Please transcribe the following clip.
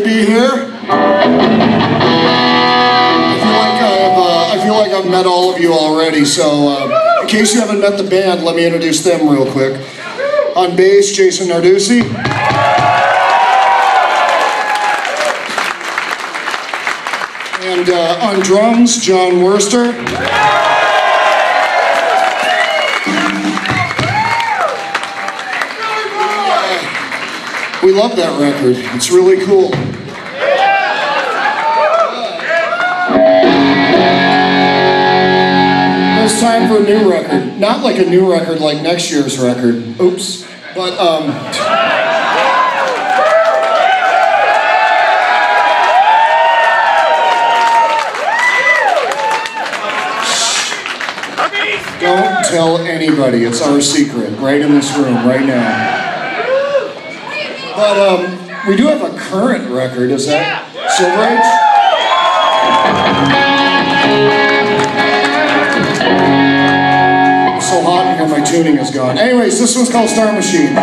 to be here. I feel like I've, uh, I feel like I've met all of you already, so uh, in case you haven't met the band, let me introduce them real quick. On bass, Jason Narducy. And uh, on drums, Jon Wurster. We love that record. It's really cool. It's time for a new record. Not like a new record like next year's record. Oops. But, um. Don't tell anybody. It's our secret, right in this room, right now. But um, we do have a current record. Is that Silver Age? It's so hot in here, my tuning is gone. Anyways, this one's called Star Machine.